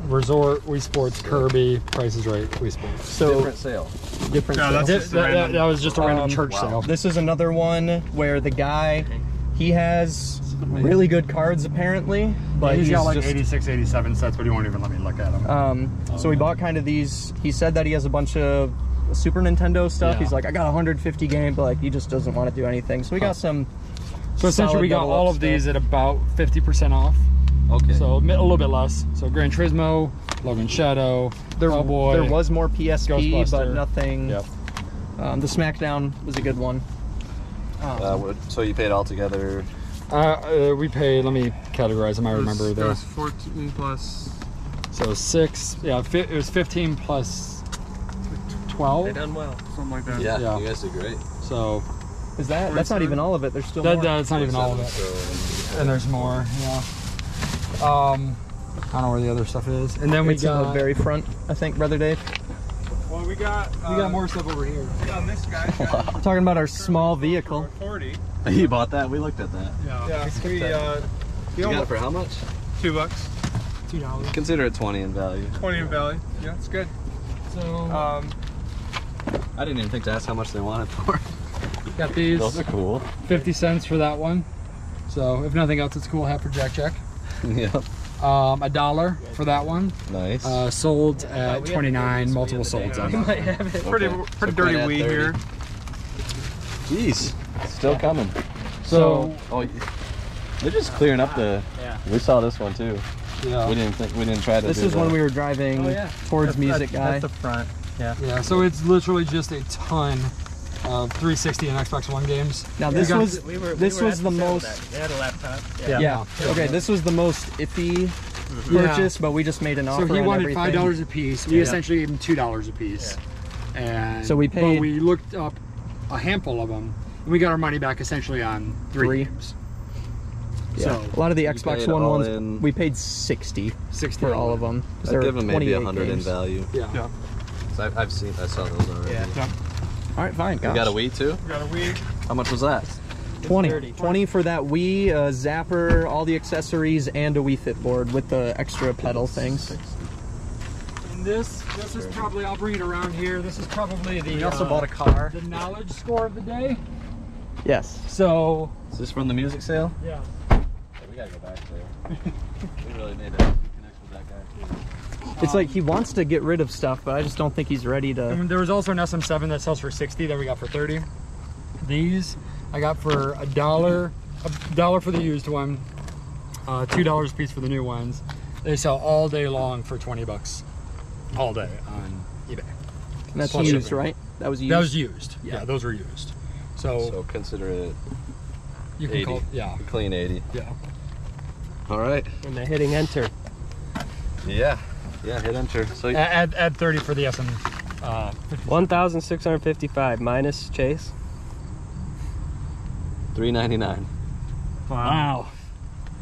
Resort, Wii Sports, Kirby, Price is Right, Wii Sports. So Different sale. different. No, sales. that's That, just a that- random. that was just a random Um, church wow. sale. This is another one where the guy, he has really good cards apparently, but he's got like just, 86, 87 sets, but he won't even let me look at them. Um, so we bought kind of these. He said that he has a bunch of Super Nintendo stuff. Yeah. He's like, I got 150 games, but like he just doesn't want to do anything. So we got some. so essentially, we got all up of these at about 50% off. Okay. So a little bit less. So Gran Turismo, Logan Shadow, There, Hellboy. there was more PSP, but nothing. Yep. Um, the SmackDown was a good one. Um, Uh, what- so you paid all together. Uh, uh, we paid. Let me categorize them. I was- remember It there. was 14 plus. So six. Yeah, fi- it was 15 plus 12. They done well. Something like that. Yeah, Yeah. you guys did great. So is that? That's not even all of it. There's still that, more. that's not even all of it. So, And there's more. Yeah. Um, I don't know where the other stuff is. And then we it's in got the very front, I think, brother Dave. Well, we got. we got more stuff over here. On this guy. I'm talking about our small vehicle. 40. you bought that? We looked at that. Yeah. We uh. You got it for how much? Two bucks. Two dollars. Consider it twenty in value. 20 in value. Yeah, it's good. So Um. I didn't even think to ask how much they wanted for. got these. Those are cool. 50 cents for that one. So if nothing else, it's cool. Half for Jack Jack. yeah. Um, a dollar for that one. Nice. Uh, sold at 29. Multiple solds on that. Pretty Okay. pretty So dirty quite at weed 30. here. Jeez, still coming. So Oh, y- they're just clearing up the. Yeah. We saw this one too. yeah. We didn't think we didn't try to. This do is when the- we were driving Oh, yeah. towards Music that's, Guy. That's the front. Yeah. Yeah, so it's literally just a ton Uh, of 360 and Xbox One games. Now this got- was We were, this we were was at the most. that. They had a laptop. Yeah. Yeah. Okay, this was the most iffy Yeah. purchase, but we just made an offer. So he on wanted everything. five dollars a piece. We Yeah. essentially gave him two dollars a piece. And So we But paid- we looked up a handful of them, and we got our money back essentially on three, Three. games. Yeah. So a lot of the Xbox paid One all ones, in- we paid 60, 60 for all of them. I'd give them maybe a hundred in value. Yeah. Yeah. So I, I've seen, I saw those already. Yeah. Yeah. All right, fine. You Gosh. got a Wii too? We got a weed. How much was that? 20. 30. 20 for that Wii, uh, Zapper, all the accessories, and a Wii Fit board with the extra pedal things. And this, this is probably, I'll bring it around here. This is probably the. We also uh, bought a car. The knowledge score of the day. Yes. So. Is this from the music sale? Yeah. we gotta go back there. we really need to connect with that guy too. It's like he wants to get rid of stuff, but I just don't think he's ready to. And there was also an SM7 that sells for 60 that we got for 30. These I got for a dollar, a dollar for the used one, uh, two dollars a piece for the new ones. They sell all day long for 20 bucks, all day on eBay. And that's Plus used, shipping. right? That was used. That was used. Yeah, Yeah. those were used. So, So consider it you can 80. call yeah, clean 80. yeah. All right. And they're hitting enter. Yeah. Yeah, hit enter. So A- Add add 30 for the SM. Uh, 1,655 minus Chase. 399. wow.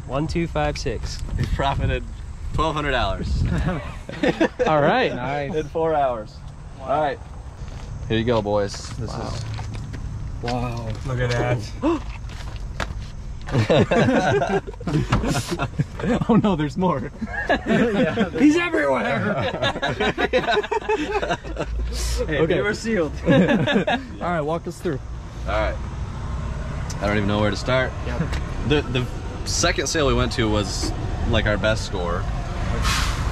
1256. We profited $1,200 All right. Nice. in four hours. All right. Here you go, boys. This is Wow. Look at that. oh no, there's more. He's everywhere. Hey, Okay. we're sealed. All right, walk us through. All right. I don't even know where to start. The the second sale we went to was like our best score.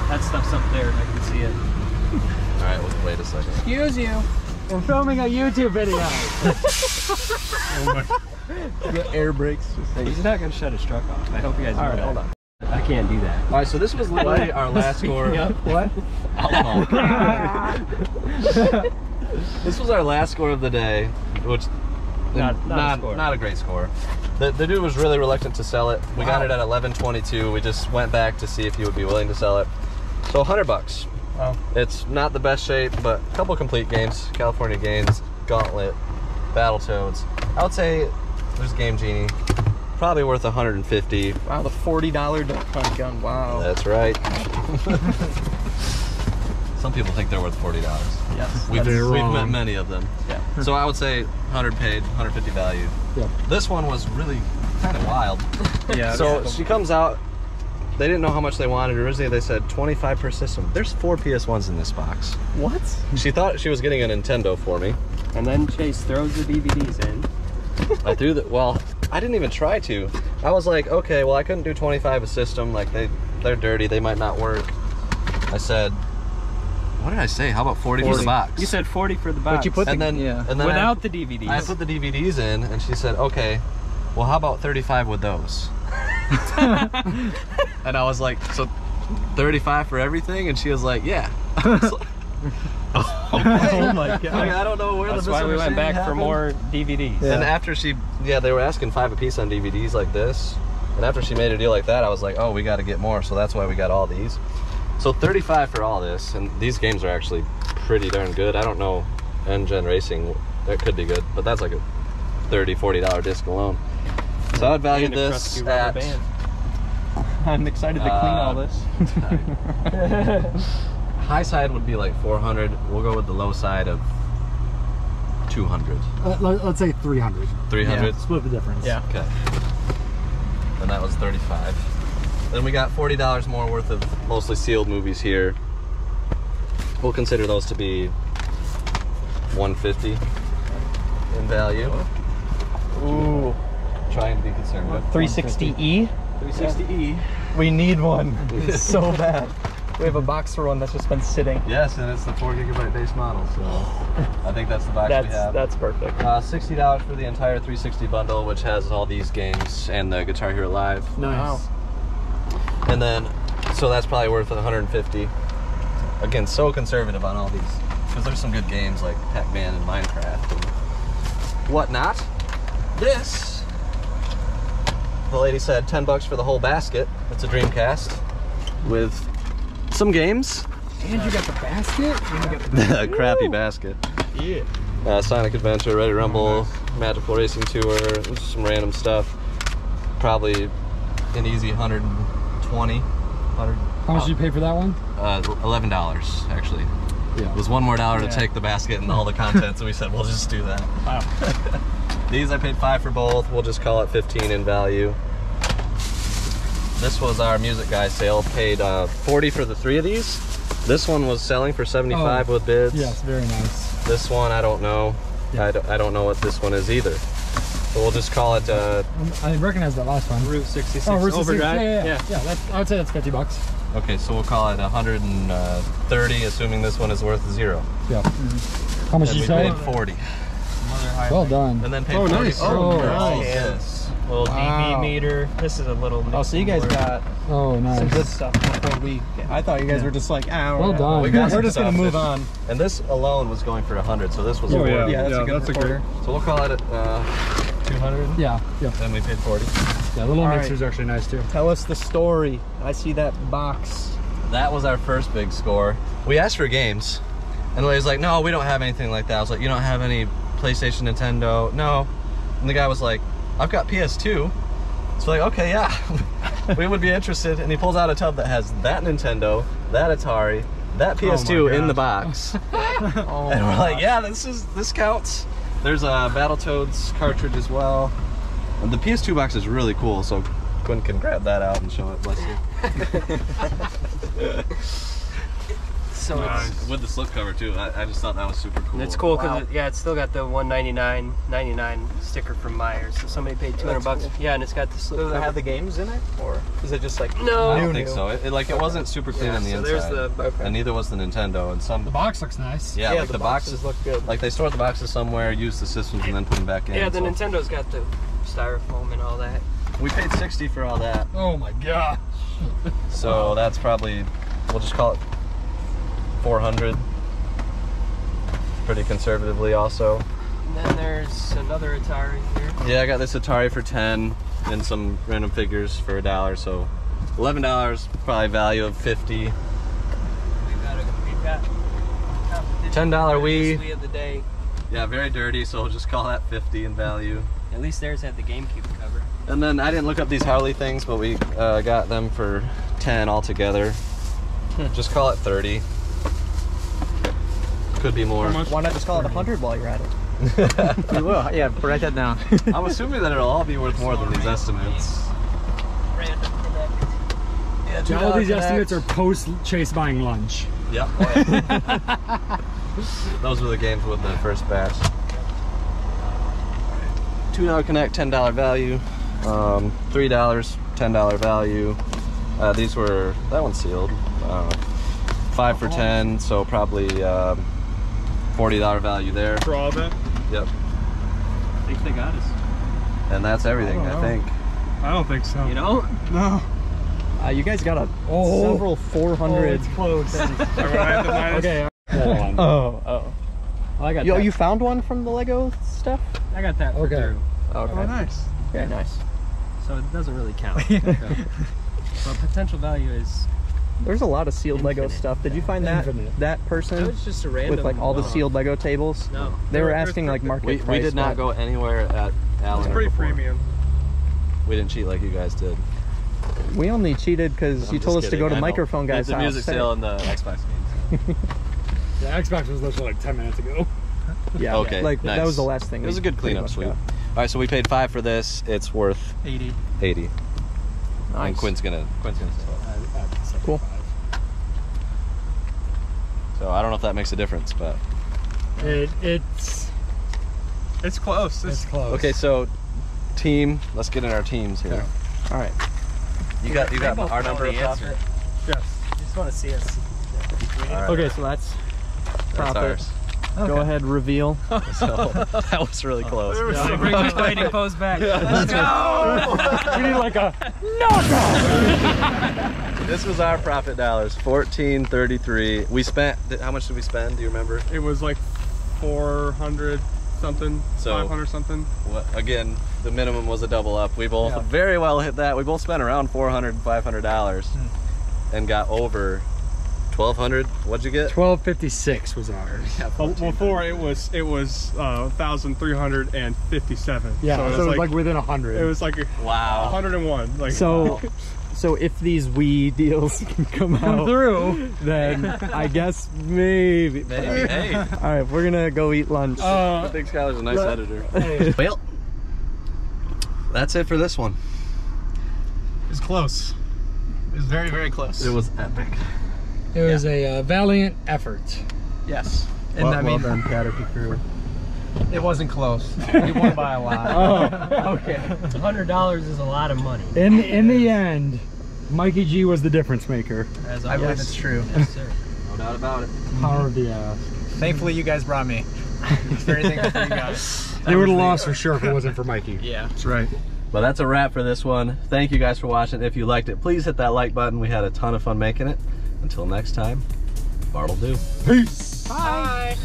that stuff's up there, and I can see it. All right, well, wait a second. Excuse you. We're filming a YouTube video. Oh Air brakes. He's not gonna shut his truck off. I hope you guys know All right, that. hold on. I can't do that. All right, so this was literally our last score. What? Outlaw. this was our last score of the day, which Not- not a not, not a great score. The, the dude was really reluctant to sell it. We got it at 11.22. We just went back to see if he would be willing to sell it. So 100 bucks. Wow. It's not the best shape, but a couple complete games. California Games, Gauntlet, Battletoads. I would say there's Game Genie. Probably worth 150. Wow, the $40 duck hunt gun. Wow. That's right. Some people think they're worth forty dollars. Yes. we've, we've met many of them. Yeah. So I would say 100 paid, 150 value. Yeah. This one was really kind of wild. Yeah, So yeah. she comes out. They didn't know how much they wanted. Originally, they said 25 per system. There's four PS1s in this box. What? She thought she was getting a Nintendo for me. And then Chase throws the DVDs in. I threw the well. I didn't even try to. I was like, okay, well, I couldn't do 25 a system. Like they, they're dirty. They might not work. I said, what did I say? How about 40, for the box? You said 40 for the box. But you put and the, then, yeah. and then Without I, the DVDs. I put the DVDs in, and she said, okay, well, how about 35 with those? and I was like, so 35 for everything? And she was like, yeah. I was like, okay. Oh my god. Like, I don't know where That's the why we went misunderstanding back for more DVDs. And after she, yeah, they were asking five a piece on DVDs like this. And after she made a deal like that, I was like, oh, we got to get more. So that's why we got all these. So 35 for all this. And these games are actually pretty darn good. I don't know, N-Gen Racing, that could be good. But that's like a 30 $40 disc alone. So I'd value this at... band. I'm excited to clean all Uh, this. High side would be like 400. We'll go with the low side of 200. Uh, let, us say 300. 300? Split the difference. Yeah. Okay. And that was 35. Then we got $40 more worth of mostly sealed movies here. We'll consider those to be 150 in value. Ooh. Trying to be conservative. 360E? 360E. We need one It's so bad. We have a box for one that's just been sitting. Yes, and it's the 4 gigabyte base model, so I think that's the box That's we have. that's perfect. Uh, $60 for the entire 360 bundle, which has all these games and the Guitar Hero Live. Nice. And then, so that's probably worth 150. Again, so conservative on all these. Because there's some good games like Pac-Man and Minecraft and whatnot. This, the lady said 10 bucks for the whole basket. It's a Dreamcast with some games. And you got the basket? And you got the a crappy basket. Yeah. Uh, Sonic Adventure, Ready Rumble, Magical Racing Tour, some random stuff. Probably an easy 120, 100. How much did you pay for that one? Uh, eleven dollars actually. Yeah. It was one more dollar Yeah. to take the basket and all the contents, and we said we'll just do that. Wow. These I paid five for both. We'll just call it 15 in value. This was our music guy sale. Paid uh, 40 for the three of these. This one was selling for 75 Oh, with bids. Yes, very nice. This one I don't know. I, don't, I don't know what this one is either. So we'll just call it. Uh, I recognize that last one. Route 66 Oh, Route 66. Overdrive. Yeah, yeah, yeah. yeah that's, I would say that's 50 bucks. okay, so we'll call it 130, assuming this one is worth zero. Yeah. How much and did we you paid 40. Well done. And then paid Oh, 40. nice. Oh, Oh, nice. nice. Yes. Little Wow. DV meter. This is a little. Oh, so you guys got Oh, nice. some good stuff before we. I thought you guys were just like, ah, Well we're, done. We got we're just gonna move on. And this alone was going for 100, so this was Oh, worth yeah. it. Yeah, that's Yeah, a good that's a good- So we'll call it uh, 200. Yeah, yeah. And we paid 40. Yeah, the little All mixer's actually nice too. Tell us the story. I see that box. That was our first big score. We asked for games, and the lady's like, "No, we don't have anything like that." I was like, "You don't have any PlayStation, Nintendo?" No. And the guy was like, "I've got PS2." So like, okay, yeah, we would be interested. And he pulls out a tub that has that Nintendo, that Atari, that PS2 in the box, Oh, and we're like, "Yeah, this is this counts." There's a Battletoads cartridge as well. And the PS2 box is really cool, so Quinn can grab that out and show it. Bless you. So it's, With the slipcover too. I, I just thought that was super cool. it's cool because it, yeah, it's still got the 199.99 sticker from Meijer's. So somebody paid 200 That's bucks. cool. Yeah, and it's got the slip. Does it have the games in it, or is it just like No. I don't think new? so. It, it- like it wasn't super clean Yeah, on the so inside. there's the- Okay. And neither was the Nintendo. And some The box looks nice. yeah, Yeah, like the the, boxes, boxes look good. Like they store the boxes somewhere, use the systems, and then put them back in. Yeah, the so- Nintendo's got the styrofoam and all that. We paid sixty for all that, Oh my god. so that's probably we'll just call it four hundred. pretty conservatively also. And then there's another Atari here. Yeah, I got this Atari for 10 and some random figures for a dollar, so $11, probably value of 50. We've got, a, we've got $10 competition Wii. Wii of the day. Yeah, very dirty, so we'll just call that 50 in value. At least theirs had the GameCube cover. And then I didn't look up these Harley things, but we uh, got them for 10 altogether. Just call it 30. Could be more. Why not just call it a 100 while you're at it? we will. Yeah, write that down. I'm assuming that it'll all be worth more than these estimates. Random Kinect. All these estimates are post chase buying lunch. Yep. Those were the games with the first batch. Two dollar Kinect, ten dollar value. Um, Three dollars, ten dollar value. Uh, these were that one's sealed. Uh, five for ten, so probably um, forty dollar value there. For all of it? Yep. I think they got us. And that's everything, I, don't think. I don't think so. You know? No. Uh, you guys got a Oh. several 400. It's close. okay. Oh, oh. I got Yo, that. you found one from the Lego stuff? I got that. Okay. Through. Okay. Oh, nice. Okay, nice. So it doesn't really count. so potential value is There's a lot of sealed Lego stuff. Did you find that Infinite. that person That was just a random with like all the sealed Lego tables? No. They were They're- they're asking like market We, price. we did not go anywhere at Allen. It's pretty before. premium. We didn't cheat like you guys did. We only cheated because you told us just to go to I microphone The- guys' The, house. music Say- sale and the Xbox games. The Xbox was literally like 10 minutes ago. Yeah. Okay. Like nice. that was the last thing. It was a good cleanup sweep. got. All right, so we paid five for this. It's worth 80. 80. And Nice. Quinn's gonna Quinn's gonna sell it. Cool. So I don't know if that makes a difference, but It, it's It's close. it's It's, close. okay. So team, let's get in our teams here. All right. You got you got both our number of answer. yes. I just want to see us. All right. Okay, so that's That's profit. Ours. Go ahead, reveal. So that was really close. Yeah, bring my fighting pose back. Let's go! we need like a no. This was our profit dollars, fourteen thirty-three. We spent. How much did we spend? Do you remember? It was like 400 something, So- 500 something. What, again, the minimum was a double up. We both Yeah. very well hit that. We both spent around 400 500 dollars hmm. and got over 1200. What'd you get? 1256 was ours. Well, before it was it was uh, 1,357. Yeah, so, it it was like, within a hundred. it was like a Wow. 101. Like So, so if these Wii deals can come come out through. then I guess maybe. Maybe. Hey. All right, we're gonna go eat lunch. uh, I think Skylar's a nice let- editor. Hey. Well, that's it for this one. It's close. It was very, very close. It was epic. It was a uh, valiant effort. Yes. And Well, I mean, well done, Caterpie crew. It wasn't close. We won by a lot. Oh, okay. $100 is a lot of money. In in the end, Mikey G was the difference maker. As I believe it's true. Yes, sir. No doubt about it. Power of the ass. Thankfully, you guys brought me. Very thankful for you guys. They would have lost for sure if it wasn't for Mikey. Yeah. That's right. But that's a wrap for this one. Thank you guys for watching. If you liked it, please hit that like button. We had a ton of fun making it. Until next time, Bartle do. Peace. Bye.